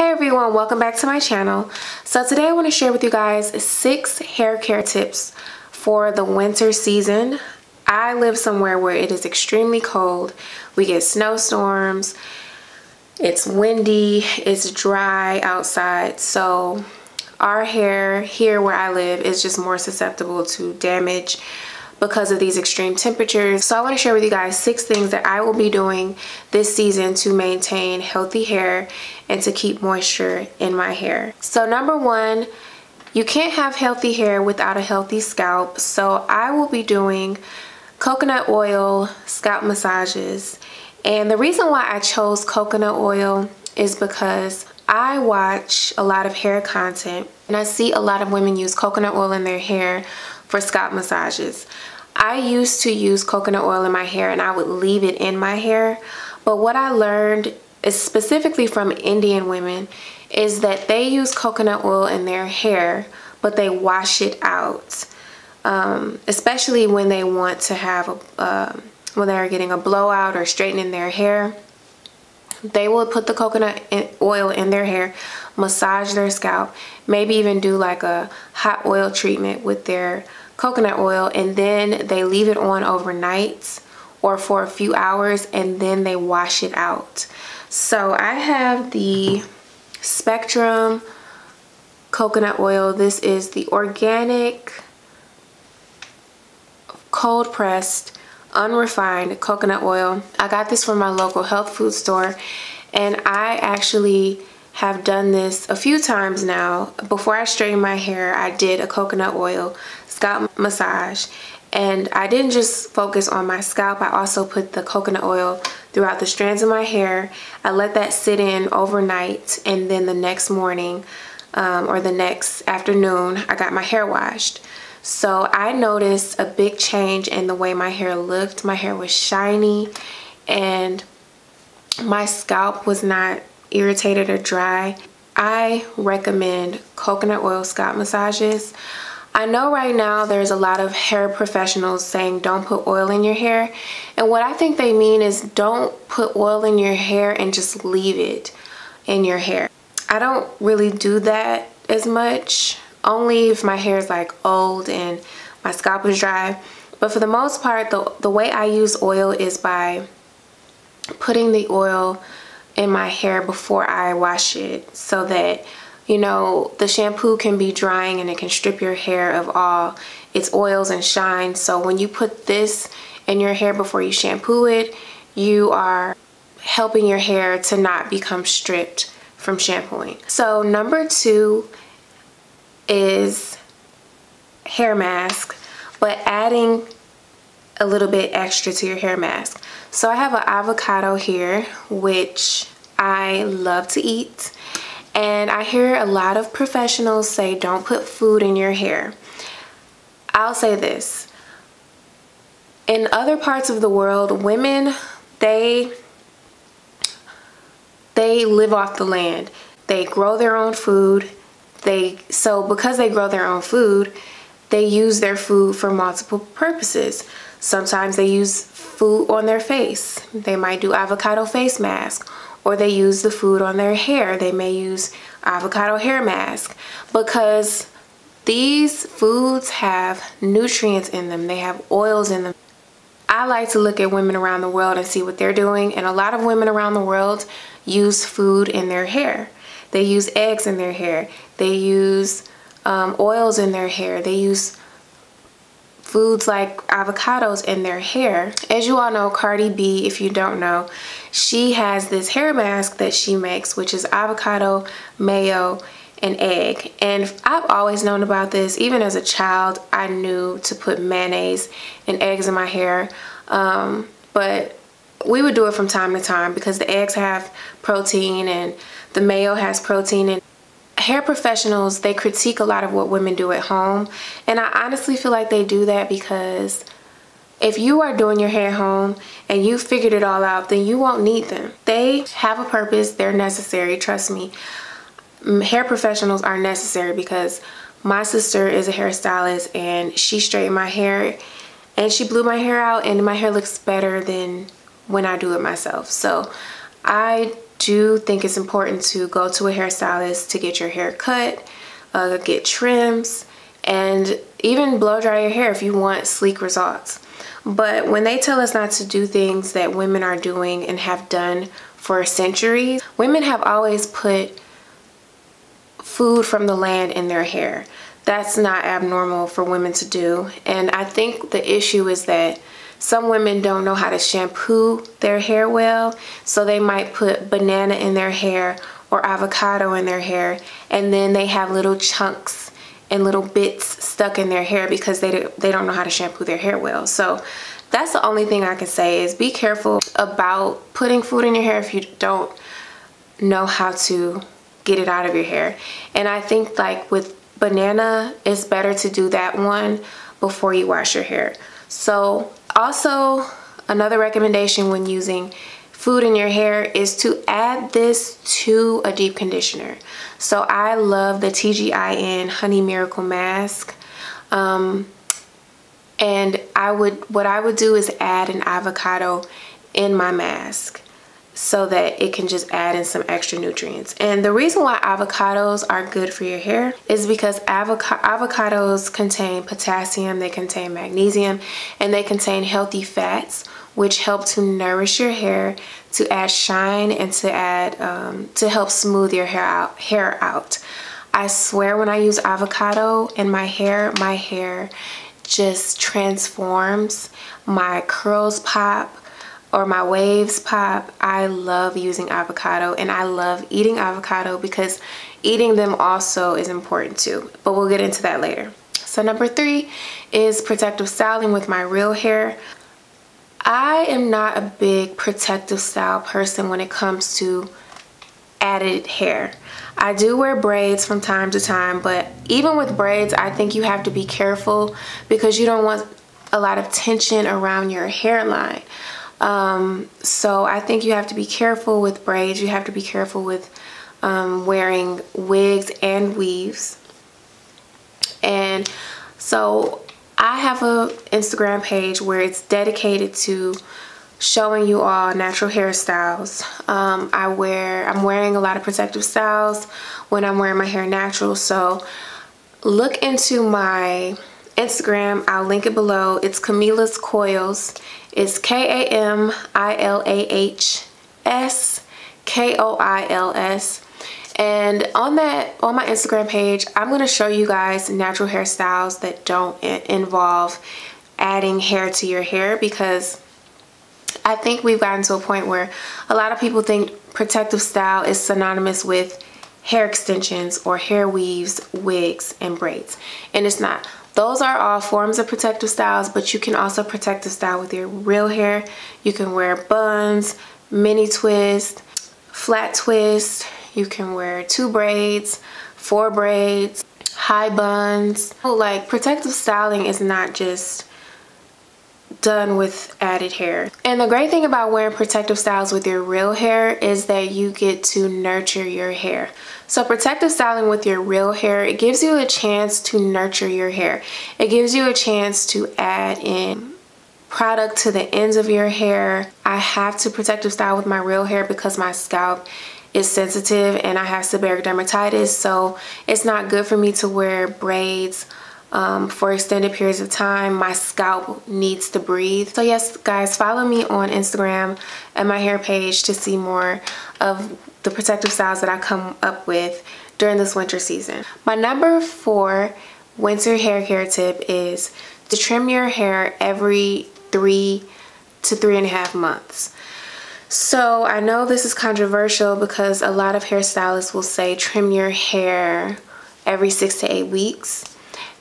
Hey everyone, welcome back to my channel. So today I want to share with you guys six hair care tips for the winter season. I live somewhere where it is extremely cold. We get snowstorms, it's windy, it's dry outside. So our hair here where I live is just more susceptible to damage because of these extreme temperatures. So I want to share with you guys six things that I will be doing this season to maintain healthy hair and to keep moisture in my hair. So number one, you can't have healthy hair without a healthy scalp. So I will be doing coconut oil scalp massages. And the reason why I chose coconut oil is because I watch a lot of hair content and I see a lot of women use coconut oil in their hair for scalp massages. I used to use coconut oil in my hair and I would leave it in my hair. But what I learned is specifically from Indian women is that they use coconut oil in their hair, but they wash it out. Um, especially when they want to have a, uh, when they're getting a blowout or straightening their hair. They will put the coconut oil in their hair, massage their scalp, maybe even do like a hot oil treatment with their coconut oil and then they leave it on overnight or for a few hours and then they wash it out. So I have the Spectrum coconut oil. This is the organic cold pressed unrefined coconut oil. I got this from my local health food store and I actually have done this a few times now. Before I straightened my hair, I did a coconut oil scalp massage and I didn't just focus on my scalp, I also put the coconut oil throughout the strands of my hair. I let that sit in overnight and then the next morning um, or the next afternoon, I got my hair washed. So I noticed a big change in the way my hair looked. My hair was shiny and my scalp was not irritated or dry. I recommend coconut oil scalp massages. I know right now there's a lot of hair professionals saying don't put oil in your hair. And what I think they mean is don't put oil in your hair and just leave it in your hair. I don't really do that as much, only if my hair is like old and my scalp is dry. But for the most part, the, the way I use oil is by putting the oil in my hair before I wash it so that you know, the shampoo can be drying and it can strip your hair of all its oils and shine. So when you put this in your hair before you shampoo it, you are helping your hair to not become stripped from shampooing. So number two is hair mask, but adding a little bit extra to your hair mask. So I have an avocado here, which I love to eat. And I hear a lot of professionals say don't put food in your hair. I'll say this. In other parts of the world, women, they they live off the land. They grow their own food. They so because they grow their own food, they use their food for multiple purposes. Sometimes they use food on their face. They might do avocado face mask or they use the food on their hair. They may use avocado hair mask because these foods have nutrients in them. They have oils in them. I like to look at women around the world and see what they're doing and a lot of women around the world use food in their hair. They use eggs in their hair. They use um, oils in their hair. They use foods like avocados in their hair. As you all know, Cardi B, if you don't know, she has this hair mask that she makes, which is avocado, mayo, and egg. And I've always known about this. Even as a child, I knew to put mayonnaise and eggs in my hair. Um, but we would do it from time to time because the eggs have protein and the mayo has protein and hair professionals, they critique a lot of what women do at home. And I honestly feel like they do that because if you are doing your hair at home and you figured it all out, then you won't need them. They have a purpose, they're necessary, trust me. Hair professionals are necessary because my sister is a hairstylist and she straightened my hair and she blew my hair out and my hair looks better than when I do it myself. So I do think it's important to go to a hairstylist to get your hair cut, uh, get trims, and even blow dry your hair if you want sleek results. But when they tell us not to do things that women are doing and have done for centuries, women have always put food from the land in their hair. That's not abnormal for women to do. And I think the issue is that some women don't know how to shampoo their hair well, so they might put banana in their hair or avocado in their hair, and then they have little chunks and little bits stuck in their hair because they, they don't know how to shampoo their hair well. So that's the only thing I can say is be careful about putting food in your hair if you don't know how to get it out of your hair. And I think like with banana, it's better to do that one before you wash your hair. So also another recommendation when using food in your hair is to add this to a deep conditioner. So I love the TGIN Honey Miracle Mask. Um, and I would, what I would do is add an avocado in my mask so that it can just add in some extra nutrients. And the reason why avocados are good for your hair is because avocados contain potassium, they contain magnesium, and they contain healthy fats which help to nourish your hair, to add shine, and to add um, to help smooth your hair out. Hair out. I swear, when I use avocado in my hair, my hair just transforms. My curls pop or my waves pop. I love using avocado and I love eating avocado because eating them also is important too. But we'll get into that later. So number three is protective styling with my real hair. I am not a big protective style person when it comes to added hair. I do wear braids from time to time, but even with braids, I think you have to be careful because you don't want a lot of tension around your hairline. Um, so I think you have to be careful with braids. You have to be careful with um, wearing wigs and weaves. And so I have a Instagram page where it's dedicated to showing you all natural hairstyles. Um, I wear, I'm wearing a lot of protective styles when I'm wearing my hair natural. So look into my Instagram. I'll link it below. It's Kamilah's Koils. It's K-A-M-I-L-A-H-S K-O-I-L-S. And on that, on my Instagram page, I'm going to show you guys natural hairstyles that don't involve adding hair to your hair because I think we've gotten to a point where a lot of people think protective style is synonymous with hair extensions or hair weaves, wigs, and braids. And it's not. Those are all forms of protective styles, but you can also protective style with your real hair. You can wear buns, mini twists, flat twist. You can wear two braids, four braids, high buns. Like protective styling is not just done with added hair. And the great thing about wearing protective styles with your real hair is that you get to nurture your hair. So protective styling with your real hair, it gives you a chance to nurture your hair. It gives you a chance to add in product to the ends of your hair. I have to protective style with my real hair because my scalp is sensitive and I have seborrheic dermatitis so it's not good for me to wear braids um, for extended periods of time. My scalp needs to breathe. So yes, guys, follow me on Instagram and my hair page to see more of the protective styles that I come up with during this winter season. My number four winter hair care tip is to trim your hair every three to three and a half months. So I know this is controversial because a lot of hairstylists will say trim your hair every six to eight weeks.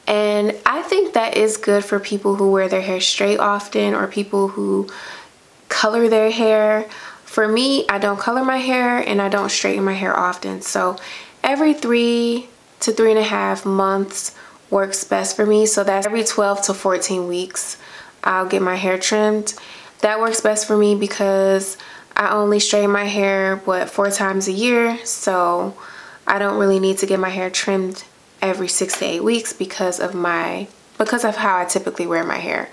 And I think that is good for people who wear their hair straight often or people who color their hair. For me, I don't color my hair and I don't straighten my hair often. So every three to three and a half months works best for me. So that's every 12 to 14 weeks, I'll get my hair trimmed. That works best for me because I only straighten my hair, what, four times a year. So I don't really need to get my hair trimmed every six to eight weeks because of my because of how I typically wear my hair.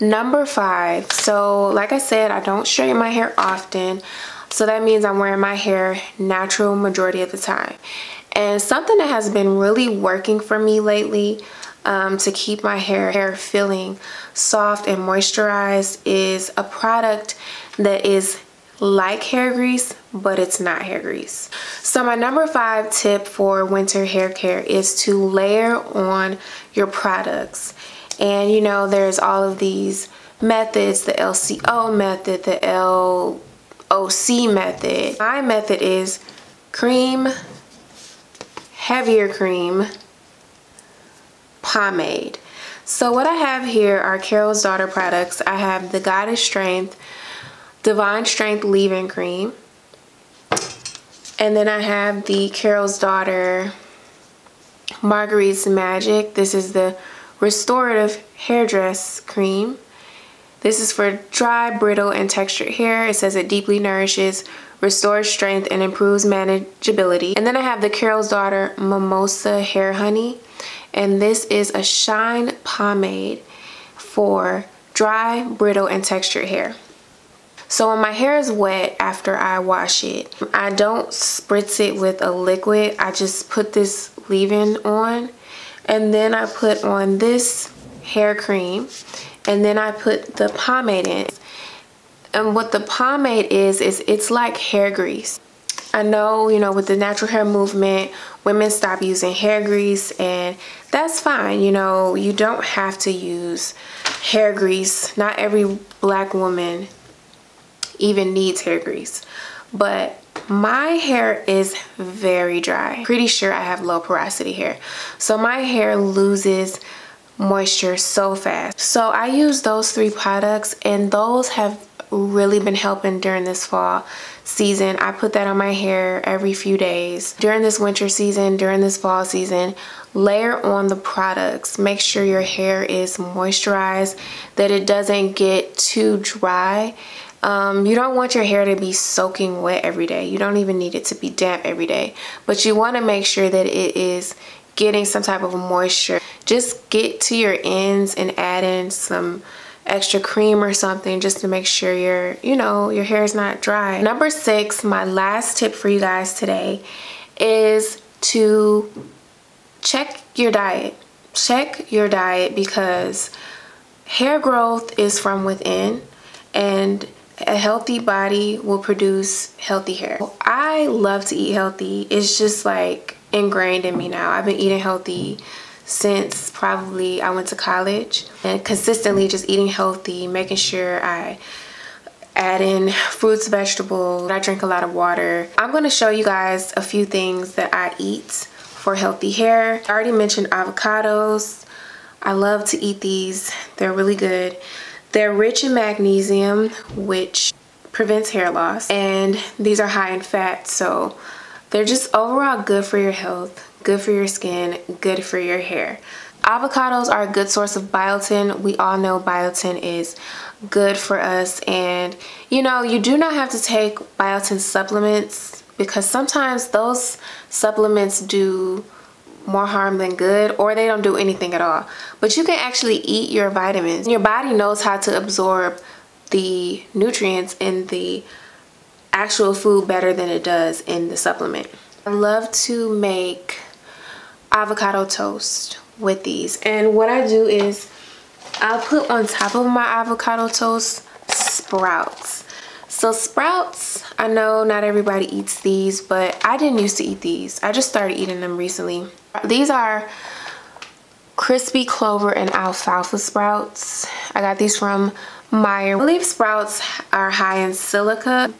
Number five, so like I said, I don't straighten my hair often. So that means I'm wearing my hair natural majority of the time. And something that has been really working for me lately um, to keep my hair, hair feeling soft and moisturized is a product that is like hair grease but it's not hair grease. So my number five tip for winter hair care is to layer on your products. And you know there's all of these methods the LCO method the LOC method. My method is cream heavier cream pomade. So what I have here are Carol's Daughter products. I have the Goddess Strength Divine Strength leave-in cream. And then I have the Carol's Daughter Marguerite's Magic. This is the Restorative Hairdress Cream. This is for dry, brittle, and textured hair. It says it deeply nourishes, restores strength, and improves manageability. And then I have the Carol's Daughter Mimosa Hair Honey. And this is a shine pomade for dry, brittle, and textured hair. So when my hair is wet after I wash it, I don't spritz it with a liquid. I just put this leave-in on and then I put on this hair cream and then I put the pomade in. And what the pomade is, is it's like hair grease. I know, you know, with the natural hair movement, women stop using hair grease and that's fine. You know, you don't have to use hair grease. Not every black woman even needs hair grease. But my hair is very dry. Pretty sure I have low porosity hair. So my hair loses moisture so fast. So I use those three products and those have really been helping during this fall season. I put that on my hair every few days. During this winter season, during this fall season, layer on the products. Make sure your hair is moisturized, that it doesn't get too dry um, you don't want your hair to be soaking wet every day. You don't even need it to be damp every day. But you want to make sure that it is getting some type of moisture. Just get to your ends and add in some extra cream or something just to make sure your, you know, your hair is not dry. Number six, my last tip for you guys today is to check your diet. Check your diet because hair growth is from within and a healthy body will produce healthy hair. I love to eat healthy. It's just like ingrained in me now. I've been eating healthy since probably I went to college and consistently just eating healthy, making sure I add in fruits, vegetables. I drink a lot of water. I'm going to show you guys a few things that I eat for healthy hair. I already mentioned avocados. I love to eat these. They're really good. They're rich in magnesium, which prevents hair loss. And these are high in fat, so they're just overall good for your health, good for your skin, good for your hair. Avocados are a good source of biotin. We all know biotin is good for us. And, you know, you do not have to take biotin supplements because sometimes those supplements do more harm than good or they don't do anything at all. But you can actually eat your vitamins. Your body knows how to absorb the nutrients in the actual food better than it does in the supplement. I love to make avocado toast with these and what I do is I'll put on top of my avocado toast sprouts. So sprouts, I know not everybody eats these, but I didn't used to eat these. I just started eating them recently. These are crispy clover and alfalfa sprouts. I got these from. I believe sprouts are high in silica.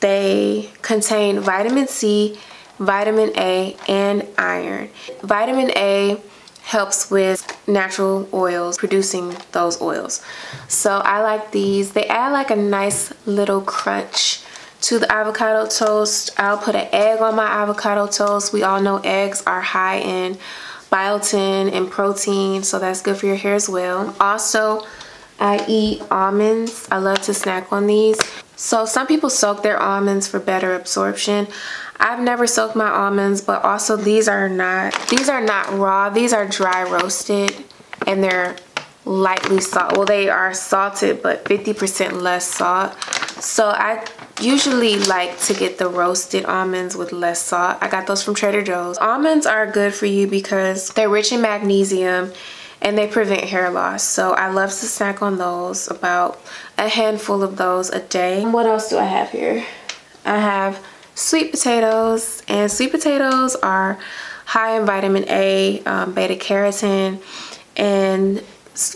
They contain vitamin C, vitamin A, and iron. Vitamin A helps with natural oils, producing those oils. So I like these. They add like a nice little crunch to the avocado toast. I'll put an egg on my avocado toast. We all know eggs are high in biotin and protein, so that's good for your hair as well. Also, I eat almonds. I love to snack on these. So some people soak their almonds for better absorption. I've never soaked my almonds, but also these are not, these are not raw. These are dry roasted and they're lightly salt. Well, they are salted, but 50% less salt. So I usually like to get the roasted almonds with less salt. I got those from Trader Joe's. Almonds are good for you because they're rich in magnesium and they prevent hair loss. So I love to snack on those, about a handful of those a day. What else do I have here? I have sweet potatoes and sweet potatoes are high in vitamin A, um, beta carotene, and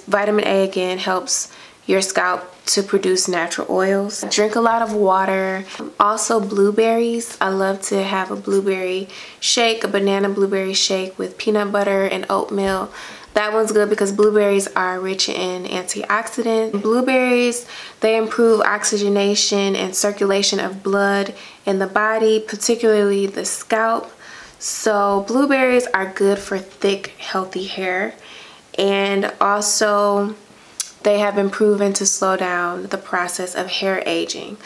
vitamin A again helps your scalp to produce natural oils. Drink a lot of water. Also blueberries. I love to have a blueberry shake, a banana blueberry shake with peanut butter and oatmeal. That one's good because blueberries are rich in antioxidants. Blueberries, they improve oxygenation and circulation of blood in the body, particularly the scalp. So blueberries are good for thick, healthy hair. And also they have been proven to slow down the process of hair aging.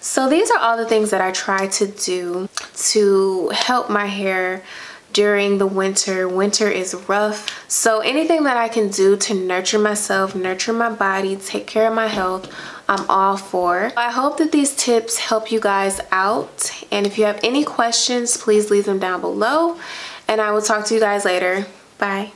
So these are all the things that I try to do to help my hair during the winter. Winter is rough. So anything that I can do to nurture myself, nurture my body, take care of my health, I'm all for. I hope that these tips help you guys out. And if you have any questions, please leave them down below. And I will talk to you guys later. Bye.